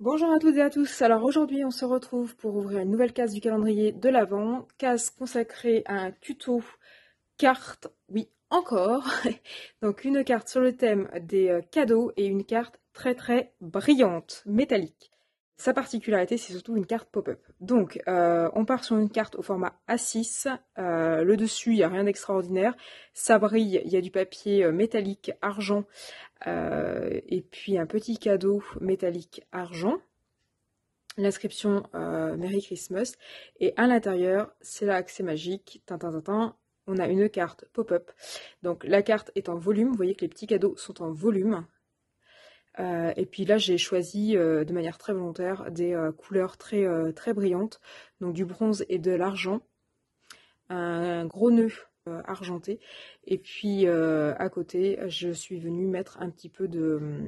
Bonjour à toutes et à tous. Alors aujourd'hui, on se retrouve pour ouvrir une nouvelle case du calendrier de l'Avent, case consacrée à un tuto carte. Oui, encore. Donc une carte sur le thème des euh, cadeaux et une carte très très brillante, métallique. Sa particularité, c'est surtout une carte pop-up. Donc, euh, on part sur une carte au format A6. Euh, le dessus, il n'y a rien d'extraordinaire. Ça brille, il y a du papier euh, métallique argent et puis un petit cadeau métallique argent. L'inscription Merry Christmas. Et à l'intérieur, c'est là que c'est magique. Tintin, on a une carte pop-up. Donc la carte est en volume. Vous voyez que les petits cadeaux sont en volume. Euh, et puis là, j'ai choisi euh, de manière très volontaire des euh, couleurs très, très brillantes, donc du bronze et de l'argent, un, gros nœud argenté, et puis à côté, je suis venue mettre un petit peu de,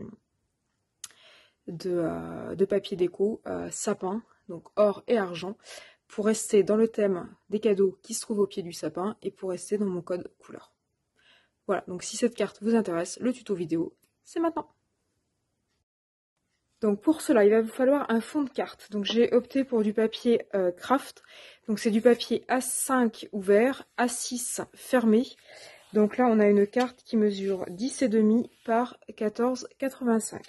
de, de papier déco sapin, donc or et argent, pour rester dans le thème des cadeaux qui se trouvent au pied du sapin et pour rester dans mon code couleur. Voilà, donc si cette carte vous intéresse, le tuto vidéo, c'est maintenant. Donc pour cela, il va vous falloir un fond de carte. Donc j'ai opté pour du papier euh, craft. Donc c'est du papier A5 ouvert, A6 fermé. Donc là, on a une carte qui mesure 10,5 par 14,85.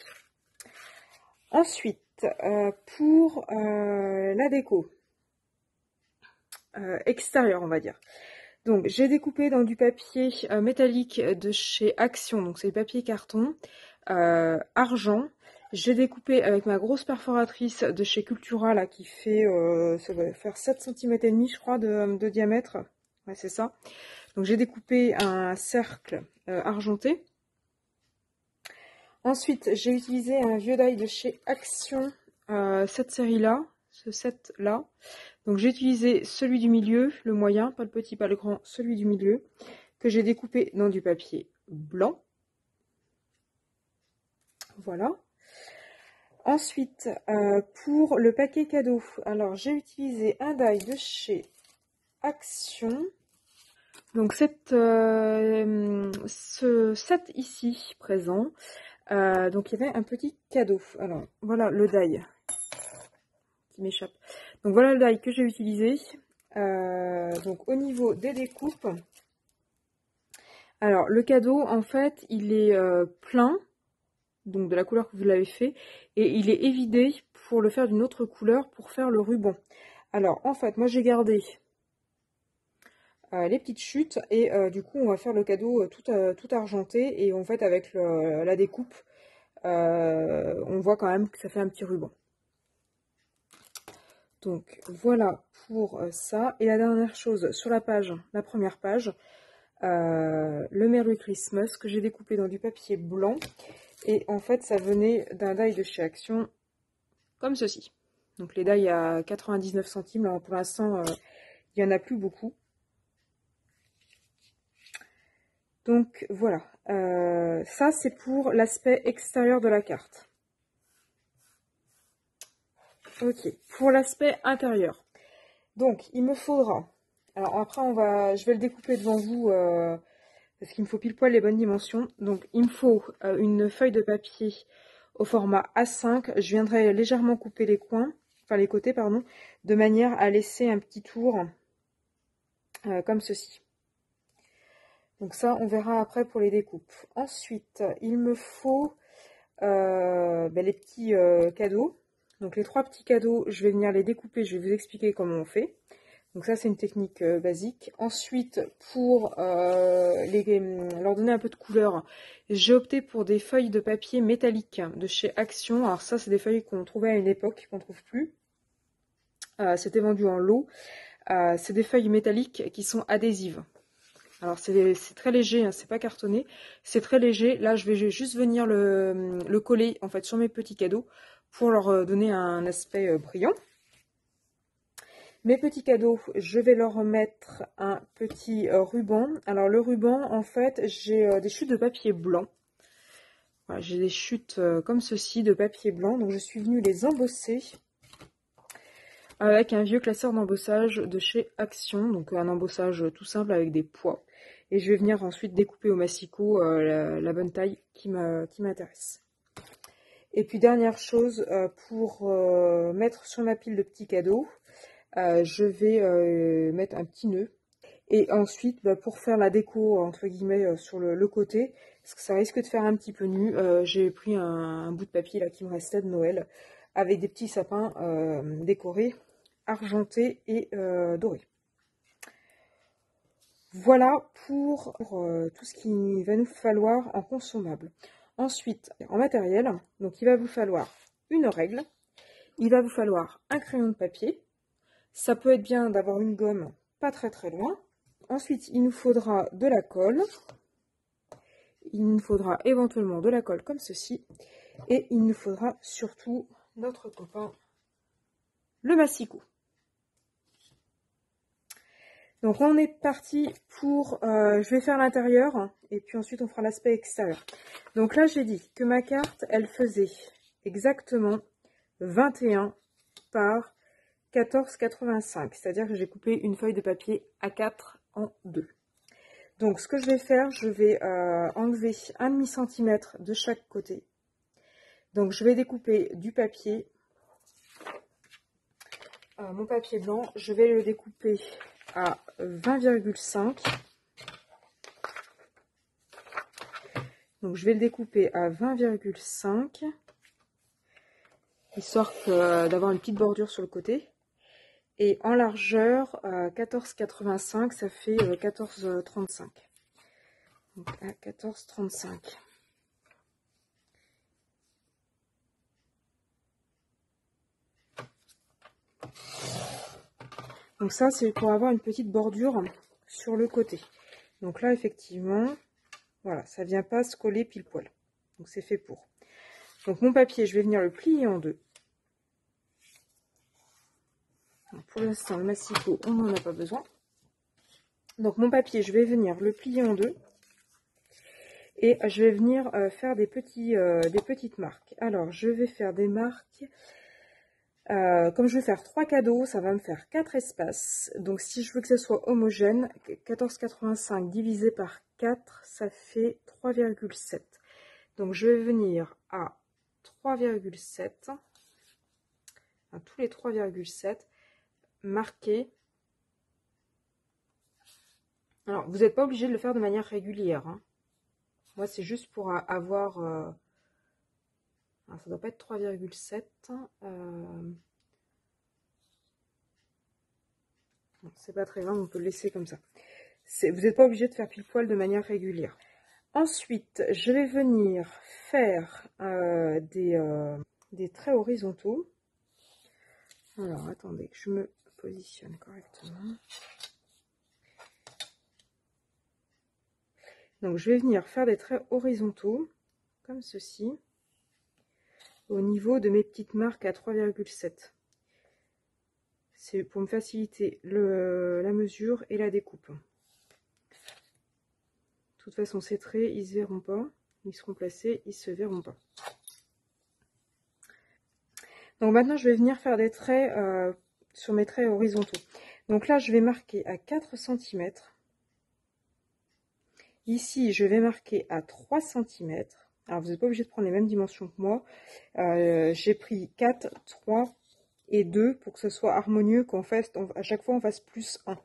Ensuite, euh, pour euh, la déco extérieure, on va dire. Donc j'ai découpé dans du papier métallique de chez Action, donc c'est le papier carton, argent, j'ai découpé avec ma grosse perforatrice de chez Cultura là qui fait euh, ça va faire 7 cm et demi je crois de, diamètre. Ouais, c'est ça. Donc j'ai découpé un cercle euh, argenté. Ensuite, j'ai utilisé un vieux die de chez Action, euh, cette série-là, ce set-là. Donc j'ai utilisé celui du milieu, le moyen, pas le petit, pas le grand, celui du milieu, que j'ai découpé dans du papier blanc. Voilà. Ensuite, euh, pour le paquet cadeau, alors j'ai utilisé un die de chez Action. Donc cette, euh, ce set ici présent, euh, donc il y avait un petit cadeau. Alors voilà le die qui m'échappe. Donc voilà le die que j'ai utilisé. donc au niveau des découpes, alors le cadeau en fait il est plein donc de la couleur que vous l'avez fait, et il est évidé pour le faire d'une autre couleur pour faire le ruban. Alors en fait, moi j'ai gardé euh, les petites chutes et euh, du coup on va faire le cadeau euh, tout, argenté et en fait avec la découpe, on voit quand même que ça fait un petit ruban. Donc voilà pour ça. Et la dernière chose, sur la page, la première page, le Merry Christmas que j'ai découpé dans du papier blanc et en fait, ça venait d'un die de chez Action, comme ceci. Donc les die à 99 centimes. Alors pour l'instant, euh, il n'y en a plus beaucoup. Donc voilà. Euh, ça, c'est pour l'aspect extérieur de la carte. Ok. Pour l'aspect intérieur. Donc, il me faudra... Alors après, on va, je vais le découper devant vous... Euh, parce qu'il me faut pile poil les bonnes dimensions. Donc il me faut euh, une feuille de papier au format A5. Je viendrai légèrement couper les coins, enfin les côtés, pardon, de manière à laisser un petit tour euh, comme ceci. Donc ça, on verra après pour les découpes. Ensuite, il me faut euh, ben, les petits cadeaux. Donc les trois petits cadeaux, je vais venir les découper, je vais vous expliquer comment on fait. Donc ça, c'est une technique euh, basique. Ensuite, pour euh, leur donner un peu de couleur, j'ai opté pour des feuilles de papier métallique de chez Action. Alors ça, c'est des feuilles qu'on trouvait à une époque, qu'on ne trouve plus. Euh, C'était vendu en lot. Euh, c'est des feuilles métalliques qui sont adhésives. Alors c'est très léger, hein, c'est pas cartonné, c'est très léger. Là, je vais juste venir le, le, coller en fait sur mes petits cadeaux pour leur donner un aspect brillant. Mes petits cadeaux, je vais leur mettre un petit euh, ruban. Alors le ruban, en fait, j'ai euh, des chutes de papier blanc. j'ai des chutes euh, comme ceci de papier blanc. Donc je suis venue les embosser avec un vieux classeur d'embossage de chez Action. Donc un embossage tout simple avec des poids. Et je vais venir ensuite découper au massicot la, bonne taille qui m'intéresse. Et puis dernière chose, pour mettre sur ma pile de petits cadeaux, je vais mettre un petit nœud. Et ensuite, bah, pour faire la déco, entre guillemets, sur le, côté, parce que ça risque de faire un petit peu nu, j'ai pris un, bout de papier là qui me restait de Noël, avec des petits sapins décorés, argentés et dorés. Voilà pour, tout ce qu'il va nous falloir en consommable. Ensuite, en matériel, donc il va vous falloir une règle, il va vous falloir un crayon de papier. Ça peut être bien d'avoir une gomme pas très très loin. Ensuite, il nous faudra de la colle. Il nous faudra éventuellement de la colle comme ceci. Et il nous faudra surtout notre copain, le massicot. Donc on est parti pour, euh, je vais faire l'intérieur et puis ensuite on fera l'aspect extérieur. Donc là j'ai dit que ma carte elle faisait exactement 21 par 14,85. C'est-à-dire que j'ai coupé une feuille de papier A4 en deux. Donc ce que je vais faire, je vais euh, enlever un demi centimètre de chaque côté. Donc je vais découper du papier, euh, mon papier blanc, je vais le découper à 20,5. Donc je vais le découper à 20,5 histoire d'avoir une petite bordure sur le côté. Et en largeur, 14,85, ça fait 14,35. Donc à 14,35. Donc ça, c'est pour avoir une petite bordure sur le côté. Donc là, effectivement, voilà, ça vient pas se coller pile poil. Donc c'est fait pour. Donc mon papier, je vais venir le plier en deux. Pour l'instant, le massicot, on n'en a pas besoin. Donc mon papier, je vais venir le plier en deux. Et je vais venir euh, faire des, petits, euh, des petites marques. Alors, je vais faire des marques euh, comme je vais faire trois cadeaux, ça va me faire 4 espaces. Donc si je veux que ce soit homogène, 14,85 divisé par 4, ça fait 3,7. Donc je vais venir à 3,7, à tous les 3,7, marquer. Alors, vous n'êtes pas obligé de le faire de manière régulière. Hein. Moi, c'est juste pour avoir... Euh, ça ça doit pas être 3,7. Euh... c'est pas très grave, on peut le laisser comme ça. Vous n'êtes pas obligé de faire pile poil de manière régulière. Ensuite, je vais venir faire euh, des, des traits horizontaux. Alors, attendez je me positionne correctement. Donc, je vais venir faire des traits horizontaux, comme ceci au niveau de mes petites marques à 3,7. C'est pour me faciliter la mesure et la découpe. De toute façon, ces traits, ils se verront pas. Ils seront placés, ils se verront pas. Donc maintenant, je vais venir faire des traits euh, sur mes traits horizontaux. Donc là, je vais marquer à 4 cm. Ici, je vais marquer à 3 cm. Alors, vous n'êtes pas obligé de prendre les mêmes dimensions que moi. Euh, j'ai pris 4, 3 et 2 pour que ce soit harmonieux, qu'en fait, à chaque fois, on fasse plus 1.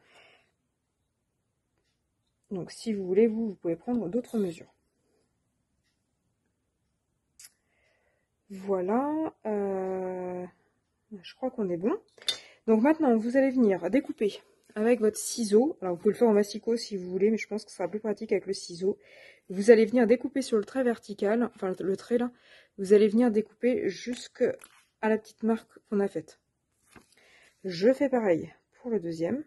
Donc, si vous voulez, vous, pouvez prendre d'autres mesures. Voilà. Euh, je crois qu'on est bon. Donc, maintenant, vous allez venir découper avec votre ciseau. Alors, vous pouvez le faire en massicot si vous voulez, mais je pense que ce sera plus pratique avec le ciseau. Vous allez venir découper sur le trait vertical, enfin le trait là, vous allez venir découper jusqu'à la petite marque qu'on a faite. Je fais pareil pour le deuxième.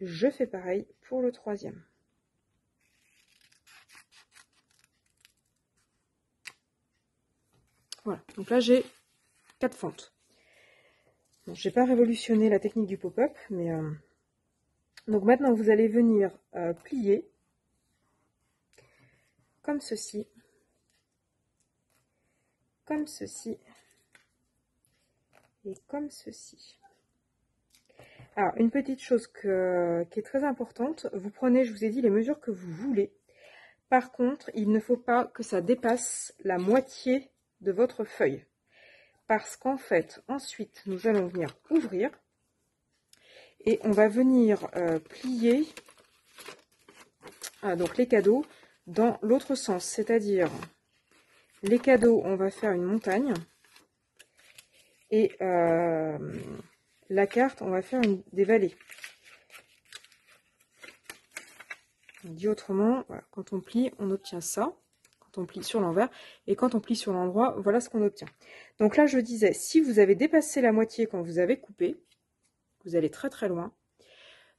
Je fais pareil pour le troisième. Voilà, donc là j'ai quatre fentes. Bon, j'ai pas révolutionné la technique du pop-up, mais euh, donc maintenant, vous allez venir euh, plier comme ceci, comme ceci et comme ceci. Alors, une petite chose qui est très importante, vous prenez, je vous ai dit, les mesures que vous voulez. Par contre, il ne faut pas que ça dépasse la moitié de votre feuille. Parce qu'en fait, ensuite, nous allons venir ouvrir et on va venir euh, plier ah, donc les cadeaux dans l'autre sens. C'est-à-dire, les cadeaux, on va faire une montagne et euh, la carte, on va faire une, des vallées. dit autrement, quand on plie, on obtient ça. Quand on plie sur l'envers. Et quand on plie sur l'endroit, voilà ce qu'on obtient. Donc là, je disais, si vous avez dépassé la moitié quand vous avez coupé, vous allez très très loin,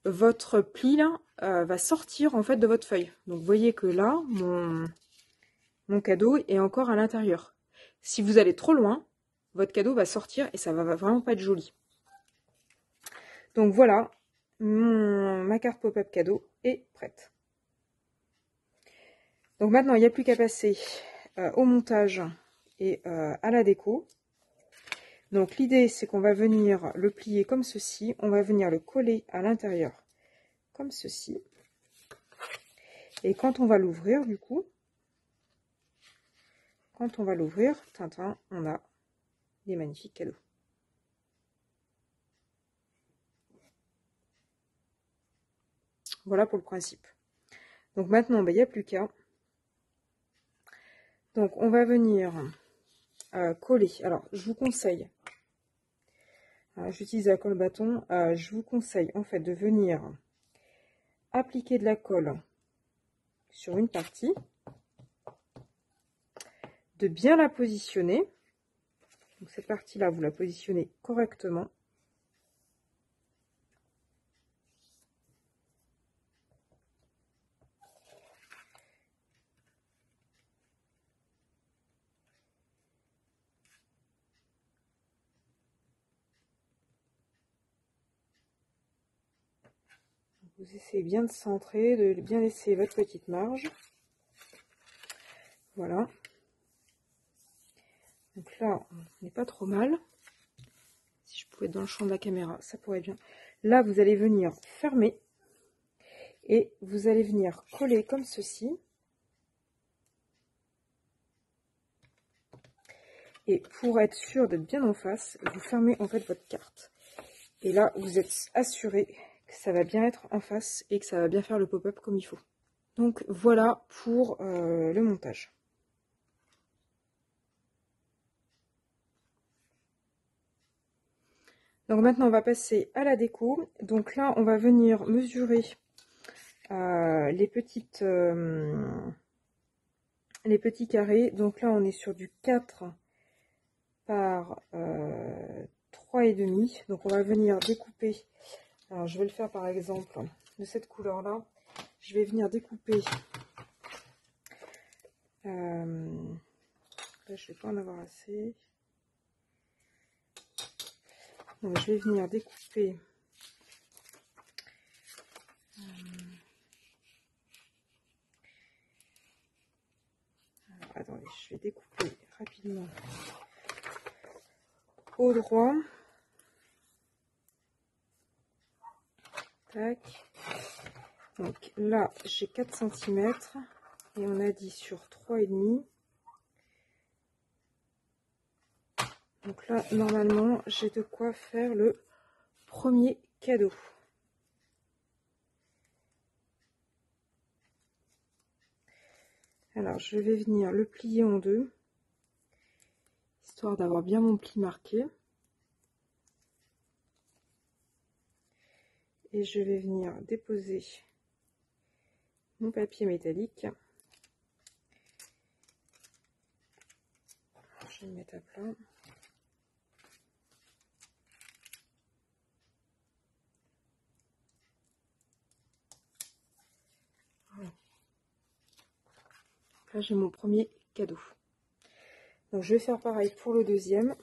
votre pli là euh, va sortir en fait de votre feuille. Donc vous voyez que là, mon, mon cadeau est encore à l'intérieur. Si vous allez trop loin, votre cadeau va sortir et ça va vraiment pas être joli. Donc voilà, ma carte pop-up cadeau est prête. Donc maintenant, il n'y a plus qu'à passer euh, au montage et euh, à la déco. Donc l'idée, c'est qu'on va venir le plier comme ceci. On va venir le coller à l'intérieur comme ceci. Et quand on va l'ouvrir, du coup, quand on va l'ouvrir, Tintin, on a des magnifiques cadeaux. Voilà pour le principe. Donc maintenant, ben, il n'y a plus qu'à donc, on va venir euh, coller. Alors, je vous conseille, euh, j'utilise la colle bâton, euh, je vous conseille en fait de venir appliquer de la colle sur une partie, de bien la positionner. Cette partie-là, vous la positionnez correctement. Essayez bien de centrer, de bien laisser votre petite marge. Voilà. Donc là, on n'est pas trop mal. Si je pouvais être dans le champ de la caméra, ça pourrait bien. Là, vous allez venir fermer. Et vous allez venir coller comme ceci. Et pour être sûr d'être bien en face, vous fermez en fait votre carte. Et là, vous êtes assuré que ça va bien être en face et que ça va bien faire le pop-up comme il faut. Donc voilà pour euh, le montage. Donc maintenant on va passer à la déco. Donc là on va venir mesurer euh, les petites euh, les petits carrés. Donc là on est sur du 4 par euh, 3,5. Donc on va venir découper alors, je vais le faire par exemple de cette couleur-là. Je vais venir découper. Euh, là, je vais pas en avoir assez. Donc, je vais venir découper. Euh, attendez, je vais découper rapidement au droit. Donc là, j'ai 4 cm et on a dit sur 3,5. Donc là, normalement, j'ai de quoi faire le premier cadeau. Alors, je vais venir le plier en deux, histoire d'avoir bien mon pli marqué. Et je vais venir déposer mon papier métallique. Je vais le mettre à plat. Là, j'ai mon premier cadeau. Donc, je vais faire pareil pour le deuxième.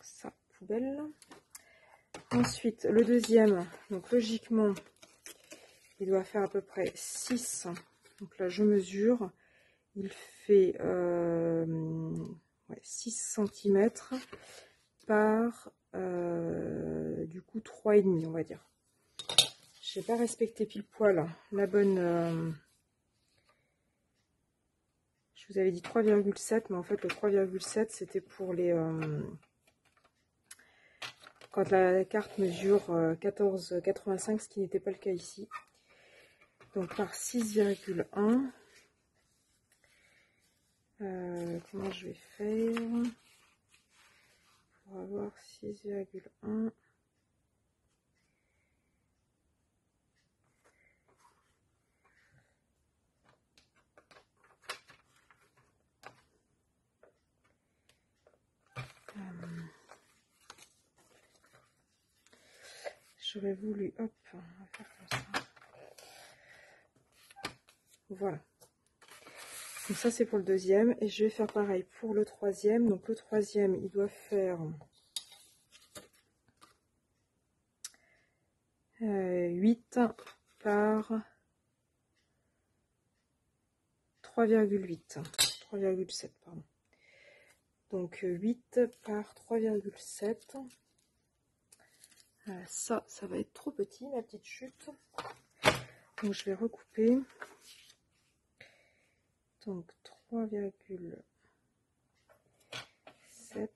Ça, poubelle. Ensuite, le deuxième, donc logiquement, il doit faire à peu près 6. Donc là, je mesure. Il fait euh, 6 cm par euh, du coup 3,5 on va dire. Je n'ai pas respecté pile poil la bonne, euh, Je vous avais dit 3,7, mais en fait, le 3,7, c'était pour les... La carte mesure 14,85, euh, ce qui n'était pas le cas ici. Donc par 6,1. Euh, comment je vais faire? Pour avoir 6,1 j'aurais voulu, hop, on va faire comme ça. Voilà. Donc ça c'est pour le deuxième. Et je vais faire pareil pour le troisième. Donc le troisième, il doit faire 8 euh, par 3,8. 3,7 pardon. Donc 8 par 3,7. Euh, ça, ça va être trop petit, ma petite chute. Donc je vais recouper. Donc 3,7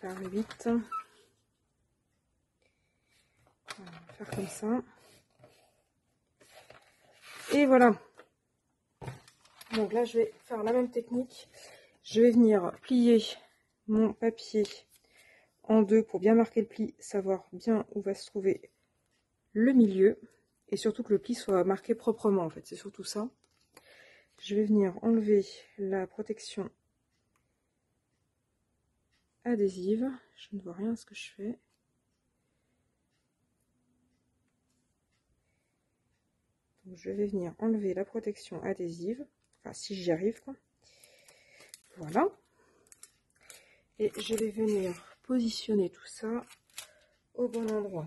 par 8. On va faire comme ça. Et voilà. Donc là, je vais faire la même technique. Je vais venir plier mon papier en deux pour bien marquer le pli, savoir bien où va se trouver le milieu. Et surtout que le pli soit marqué proprement en fait, c'est surtout ça. Je vais venir enlever la protection adhésive. Je ne vois rien à ce que je fais. Donc je vais venir enlever la protection adhésive. Enfin, si j'y arrive, quoi. Voilà. Et je vais venir positionner tout ça au bon endroit.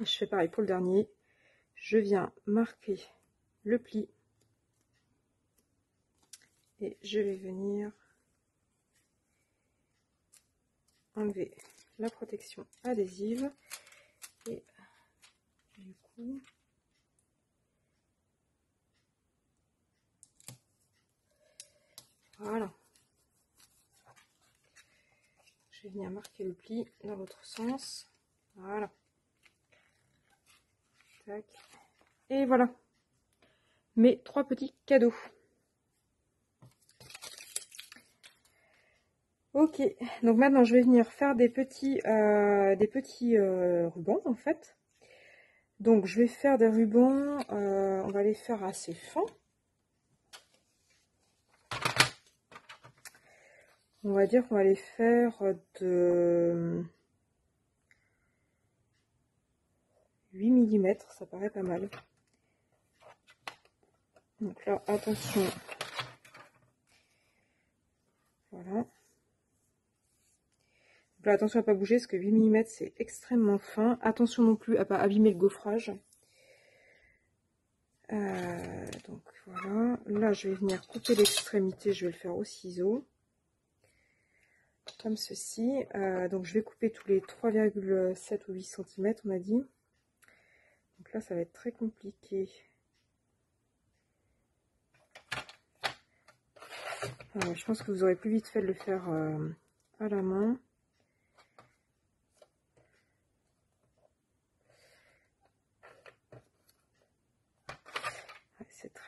Je fais pareil pour le dernier. Je viens marquer le pli et je vais venir enlever la protection adhésive. Et du coup voilà. Je vais venir marquer le pli dans l'autre sens. Voilà. Et voilà. Mes trois petits cadeaux Ok, donc maintenant je vais venir faire des petits, euh, des petits euh, rubans en fait. Donc je vais faire des rubans, euh, on va les faire assez fins. On va dire qu'on va les faire de 8 mm, ça paraît pas mal. Donc là, attention. Voilà attention à pas bouger parce que 8 mm c'est extrêmement fin. Attention non plus à pas abîmer le gaufrage. Euh, donc voilà. Là je vais venir couper l'extrémité, je vais le faire au ciseau. Comme ceci. Euh, donc je vais couper tous les 3,7 ou 8 cm on a dit. Donc là ça va être très compliqué. Euh, je pense que vous aurez plus vite fait de le faire à la main.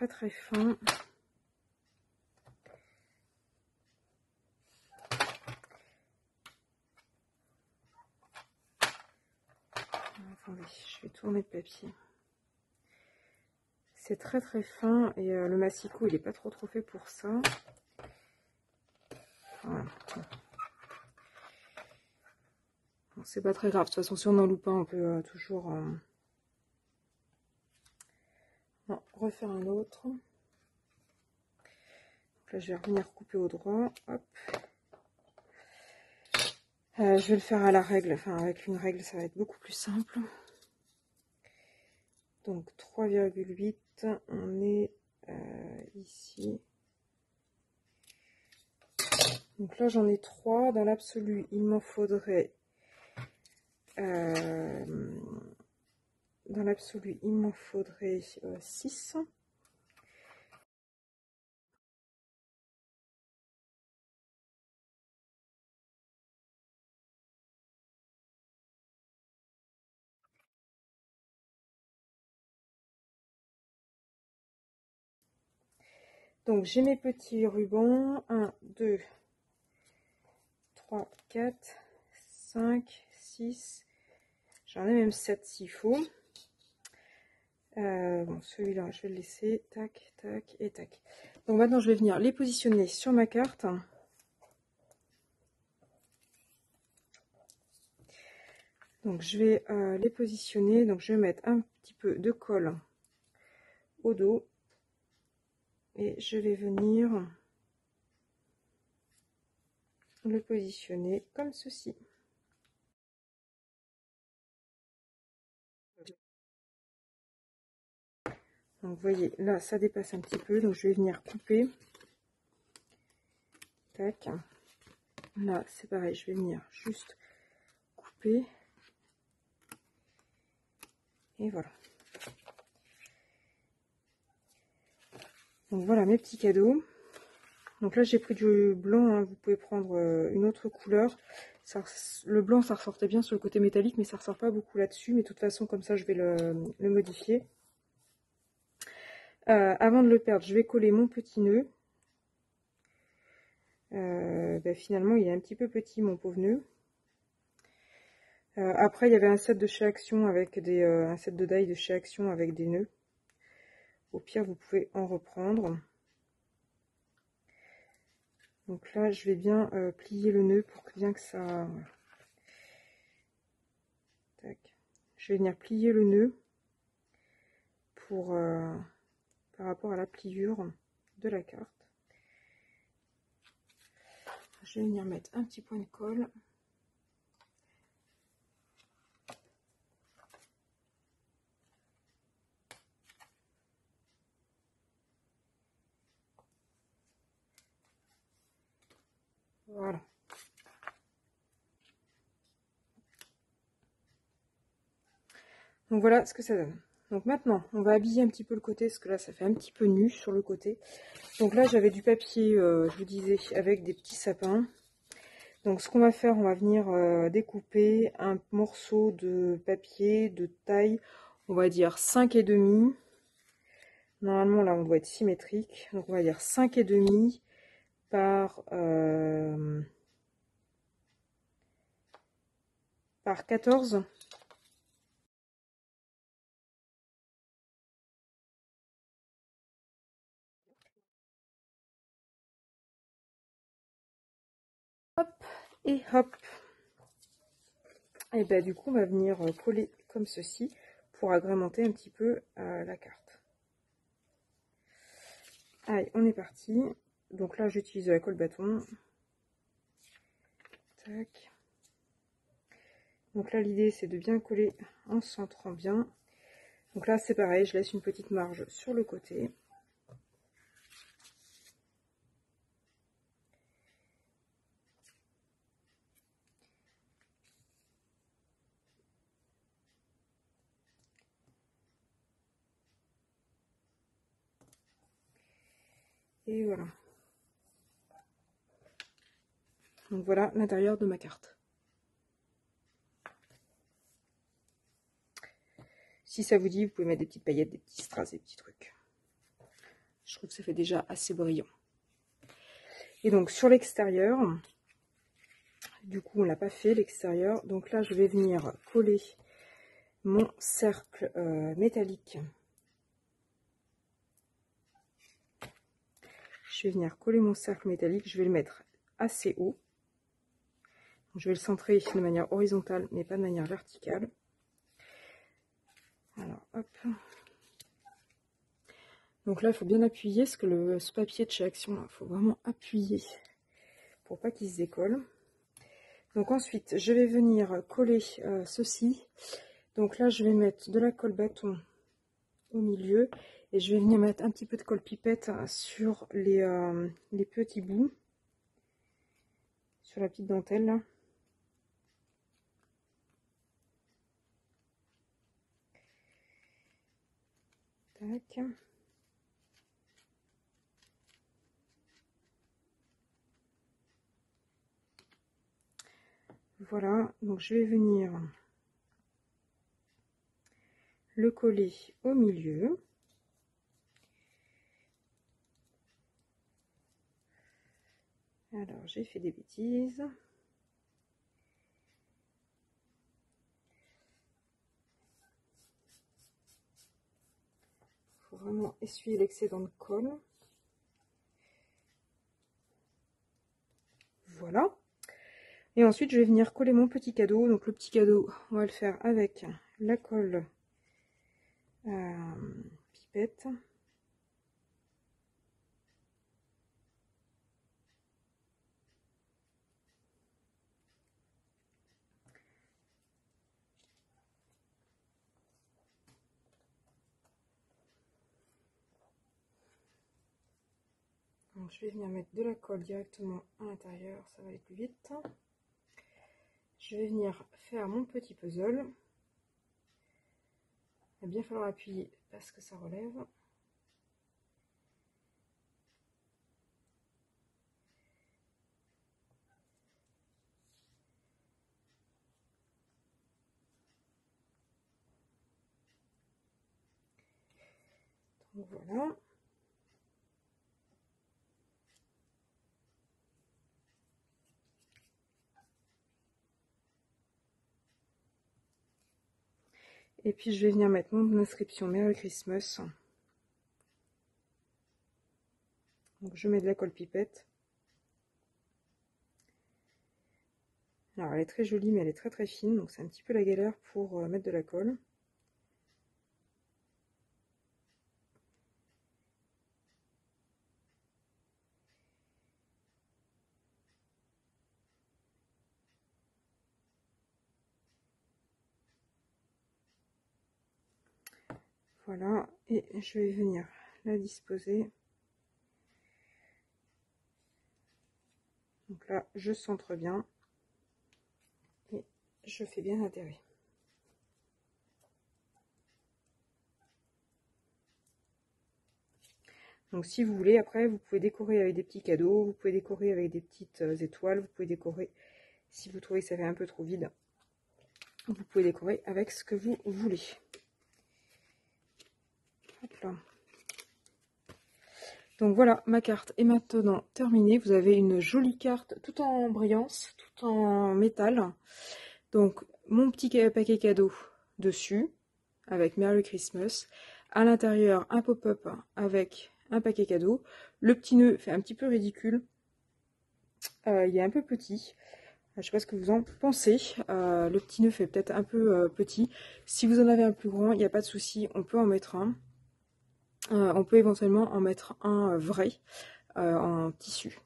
Très très fin. Attendez, je vais tourner le papier. C'est très très fin et euh, le massicot il est pas trop trop fait pour ça. c'est pas très grave. De toute façon, si on en loupe pas, on peut euh, toujours euh, refaire un autre. là, je vais revenir couper au droit. Hop. Euh, je vais le faire à la règle. Enfin, avec une règle, ça va être beaucoup plus simple. Donc 3,8, on est euh, ici. Donc là j'en ai 3. Dans l'absolu, il m'en faudrait... Euh, dans l'absolu, il m'en faudrait 6. Euh, Donc j'ai mes petits rubans. 1, 2, 3, 4, 5, 6. J'en ai même 7 s'il faut. Euh, bon, celui-là, je vais le laisser. Tac, tac et tac. Donc maintenant, je vais venir les positionner sur ma carte. Donc je vais euh, les positionner. Donc je vais mettre un petit peu de colle au dos et je vais venir le positionner comme ceci. Donc vous voyez, là ça dépasse un petit peu, donc je vais venir couper. Tac. Là c'est pareil, je vais venir juste couper. Et voilà. Donc voilà mes petits cadeaux. Donc là j'ai pris du blanc, hein. vous pouvez prendre euh, une autre couleur. le blanc ça ressortait bien sur le côté métallique mais ça ressort pas beaucoup là-dessus. Mais de toute façon comme ça je vais le, modifier. Euh, avant de le perdre je vais coller mon petit nœud. Euh, ben, finalement il est un petit peu petit mon pauvre nœud. après il y avait un set de chez Action avec des un set de de chez Action avec des nœuds. Au pire, vous pouvez en reprendre. Donc là, je vais bien euh, plier le nœud pour que bien que ça... Je vais venir plier le nœud pour euh, par rapport à la pliure de la carte. Je vais venir mettre un petit point de colle. Voilà. Donc voilà ce que ça donne. Donc maintenant, on va habiller un petit peu le côté, parce que là, ça fait un petit peu nu sur le côté. Donc là, j'avais du papier, euh, je vous disais, avec des petits sapins. Donc ce qu'on va faire, on va venir euh, découper un morceau de papier de taille, on va dire 5 et demi. Normalement, là, on doit être symétrique. Donc on va dire 5 et demi par, euh, par 14. Et hop. Et ben du coup on va venir coller comme ceci pour agrémenter un petit peu euh, la carte. Allez, on est parti. Donc là, j'utilise la colle bâton. Tac. Donc là, l'idée, c'est de bien coller en centrant bien. Donc là, c'est pareil, je laisse une petite marge sur le côté. Et voilà. Donc voilà l'intérieur de ma carte. Si ça vous dit, vous pouvez mettre des petites paillettes, des petits strass, des petits trucs. Je trouve que ça fait déjà assez brillant. Et donc sur l'extérieur, du coup on l'a pas fait l'extérieur. Donc là je vais venir coller mon cercle euh, métallique. Je vais venir coller mon cercle métallique, je vais le mettre assez haut. Je vais le centrer de manière horizontale, mais pas de manière verticale. Alors, hop. Donc là, il faut bien appuyer, parce que le, ce papier de chez Action, il faut vraiment appuyer pour pas qu'il se décolle. Donc ensuite, je vais venir coller euh, ceci. Donc là, je vais mettre de la colle bâton au milieu. Et je vais venir mettre un petit peu de colle pipette sur les, euh, les petits bouts. Sur la petite dentelle. Tac. Voilà, donc je vais venir le coller au milieu. Alors, j'ai fait des bêtises. Il faut vraiment essuyer l'excédent de colle. Voilà. Et ensuite, je vais venir coller mon petit cadeau. Donc, le petit cadeau, on va le faire avec la colle euh, pipette. Je vais venir mettre de la colle directement à l'intérieur, ça va aller plus vite. Je vais venir faire mon petit puzzle. Il va bien falloir appuyer parce que ça relève. Donc voilà. Et puis je vais venir mettre mon inscription Merry Christmas. Donc je mets de la colle pipette. Alors elle est très jolie mais elle est très très fine donc c'est un petit peu la galère pour euh, mettre de la colle. Voilà, et je vais venir la disposer. Donc là, je centre bien et je fais bien adhérer. Donc si vous voulez, après, vous pouvez décorer avec des petits cadeaux, vous pouvez décorer avec des petites euh, étoiles, vous pouvez décorer, si vous trouvez que ça fait un peu trop vide, vous pouvez décorer avec ce que vous voulez. Donc voilà, ma carte est maintenant terminée. Vous avez une jolie carte tout en brillance, tout en métal. Donc mon petit paquet cadeau dessus, avec Merry Christmas. À l'intérieur, un pop-up avec un paquet cadeau. Le petit nœud fait un petit peu ridicule. Euh, il est un peu petit. Je ne sais pas ce que vous en pensez. Euh, le petit nœud fait peut-être un peu euh, petit. Si vous en avez un plus grand, il n'y a pas de souci. On peut en mettre un. Euh, on peut éventuellement en mettre un vrai euh, en tissu.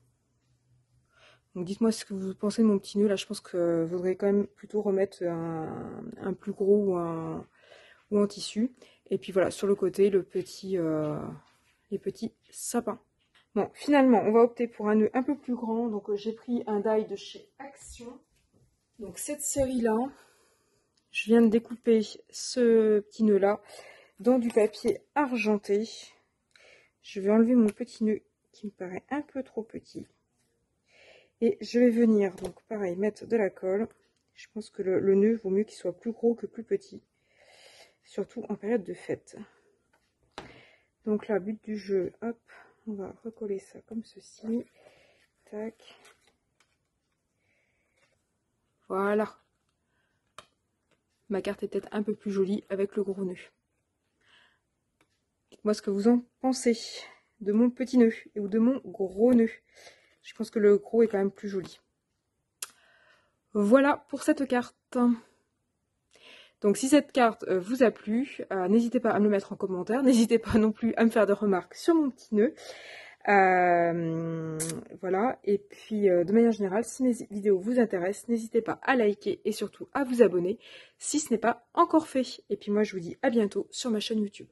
Donc dites-moi ce que vous pensez de mon petit nœud. Là, je pense que voudrais quand même plutôt remettre un, plus gros ou, un, en tissu. Et puis voilà, sur le côté, le petit, euh, les petits sapins. Bon, finalement, on va opter pour un nœud un peu plus grand. Donc j'ai pris un die de chez Action. Donc cette série-là, je viens de découper ce petit nœud-là dans du papier argenté. Je vais enlever mon petit nœud qui me paraît un peu trop petit. Et je vais venir, donc pareil, mettre de la colle. Je pense que le, nœud vaut mieux qu'il soit plus gros que plus petit. Surtout en période de fête. Donc là, but du jeu, hop, on va recoller ça comme ceci. Tac. Voilà. Ma carte est peut-être un peu plus jolie avec le gros nœud moi ce que vous en pensez de mon petit nœud ou de mon gros nœud. Je pense que le gros est quand même plus joli. Voilà pour cette carte. Donc si cette carte euh, vous a plu, euh, n'hésitez pas à me le mettre en commentaire. N'hésitez pas non plus à me faire des remarques sur mon petit nœud. Euh, voilà, et puis de manière générale, si mes vidéos vous intéressent, n'hésitez pas à liker et surtout à vous abonner si ce n'est pas encore fait. Et puis moi je vous dis à bientôt sur ma chaîne YouTube.